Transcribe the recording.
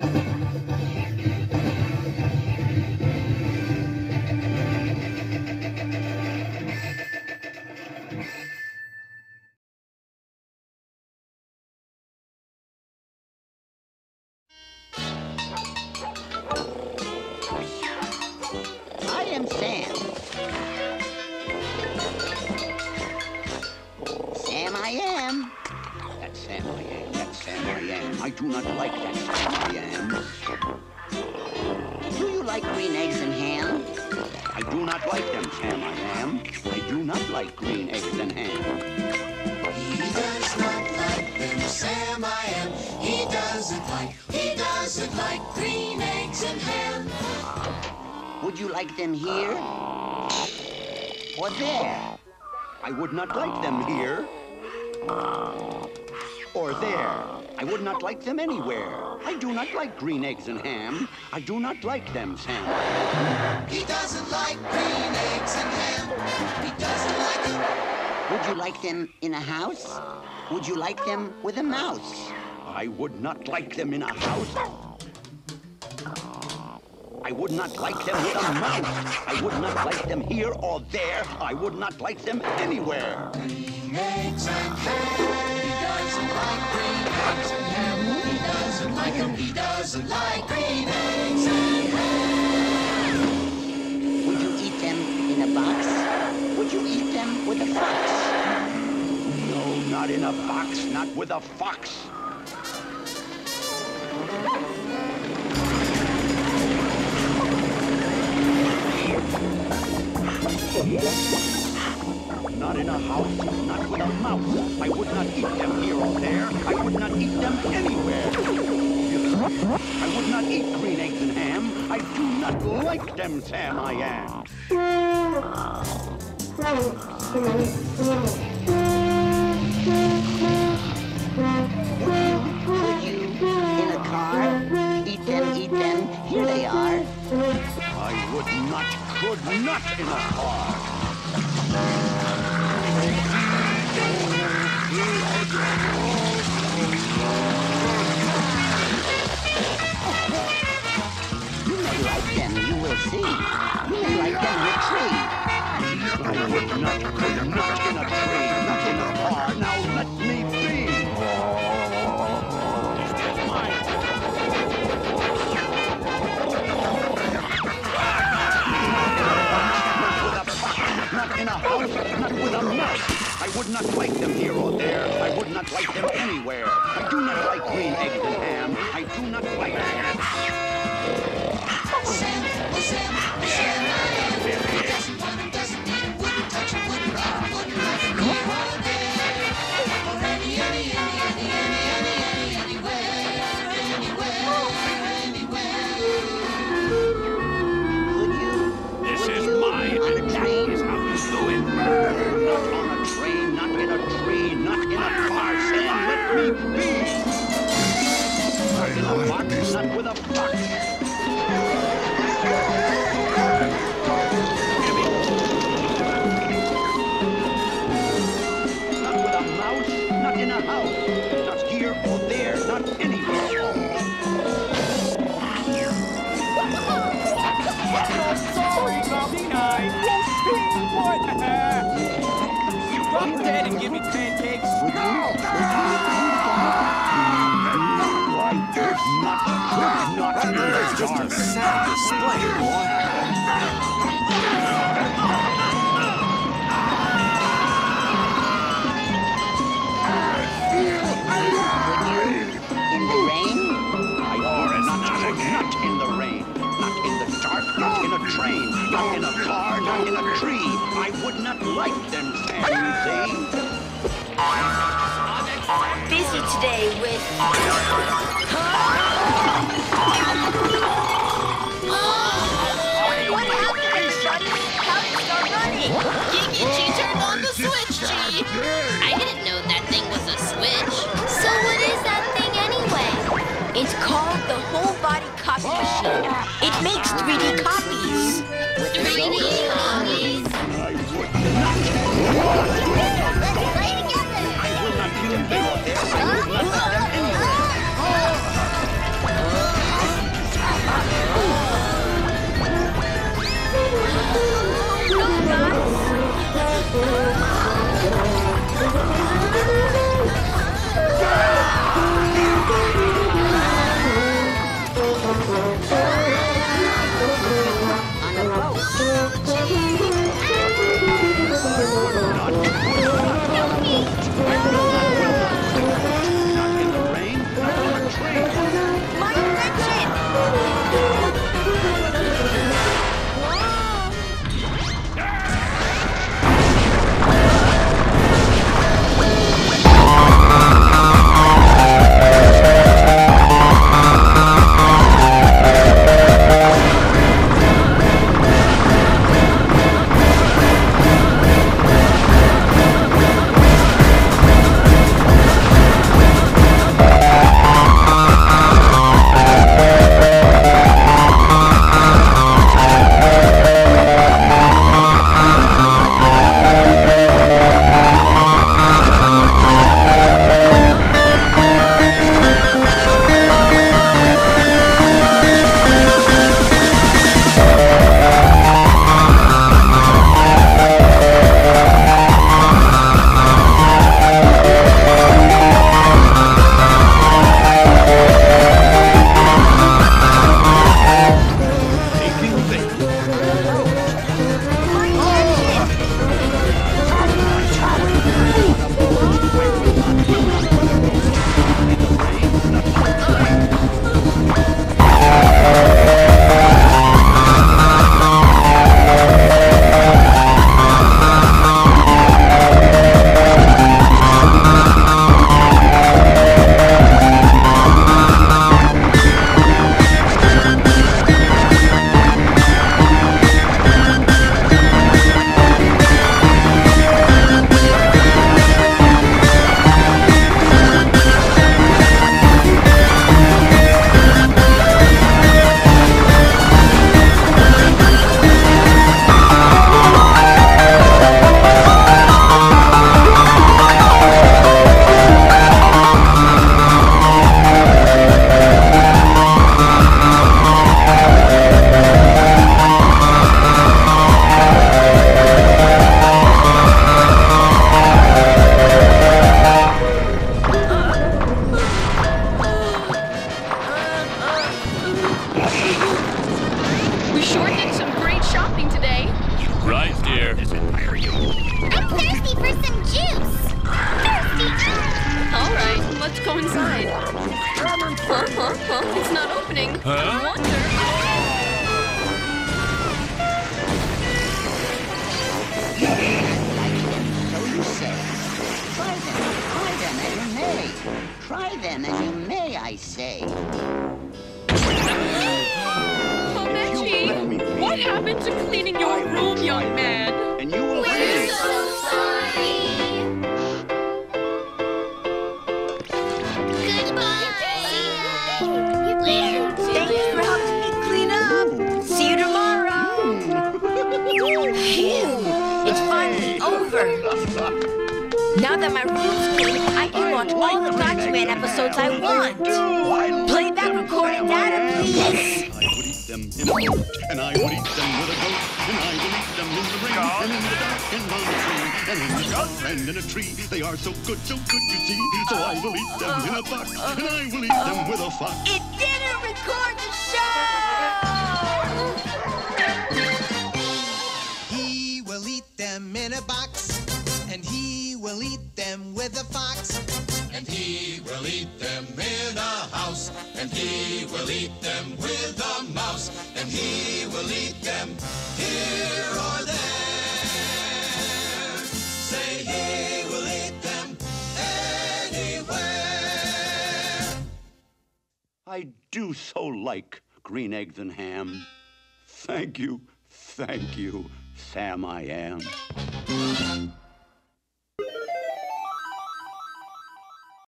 I am. I am. That's Sam I am. I do not like that Sam I am. Do you like green eggs and ham? I do not like them, Sam I am. I do not like green eggs and ham. He does not like them, Sam I am. He doesn't like, he doesn't like green eggs and ham. Would you like them here? Or there? I would not like them here. Or there. I would not like them anywhere. I do not like green eggs and ham. I do not like them, Sam. He doesn't like green eggs and ham. He doesn't like them. Would you like them in a house? Would you like them with a mouse? I would not like them in a house. I would not like them with a mouse. I would not like them here or there. I would not like them anywhere. Green eggs and ham. He doesn't like green eggs and ham. He doesn't like them. He doesn't like green eggs and ham. Would you eat them in a box? Would you eat them with a fox? No, not in a box, not with a fox. Not in a house, not with a mouse. I would not eat them here or there. I would not eat them anywhere. I would not eat green eggs and ham. I do not like them, Sam I am. Would you, in a car, eat them, eat them? Here they are. I would not, could not in a car. You may like them, you will see. You may like them in a tree. I would not, could not would not like them here or there. I would not like them anywhere. I do not like green eggs and ham. I do not like them. You drop dead and give me pancakes. Did not, not Just a sad display, boy. Today with. What happened, Shuddy? How did it start running? Gigi G turned on the switch, G. I didn't know that thing was a switch. So what is that thing anyway? It's called the whole body copy machine. It makes 3D copies. 3D copies. On Right, dear. I'm thirsty for some juice! Thirsty! All right, let's go inside. Huh, huh, huh? It's not opening. Huh? I wonder. So you say. Try then, try then as you may. Try then as you may, I say. Happened to cleaning your room, young man? And you will We're see. so sorry! Goodbye! Later! Thanks for helping me clean up. See you tomorrow. Phew, it's finally over. Now that my room's clean, I can watch all the Gotcha Man episodes I want. Playback recording data, please. I would eat them in a boat, and I would eat them with a goat, and I will eat them in the rain, and in the dark, and on the train, and in the car, and in a tree. They are so good, so good, you see. So I will eat them in a box, and I will eat them with a fox. It didn't record the show. He will eat them in a box, and he will eat them with a fox. And he will eat them with a mouse, and he will eat them here or there. Say he will eat them anywhere. I do so like green eggs and ham. Thank you, thank you, Sam I am.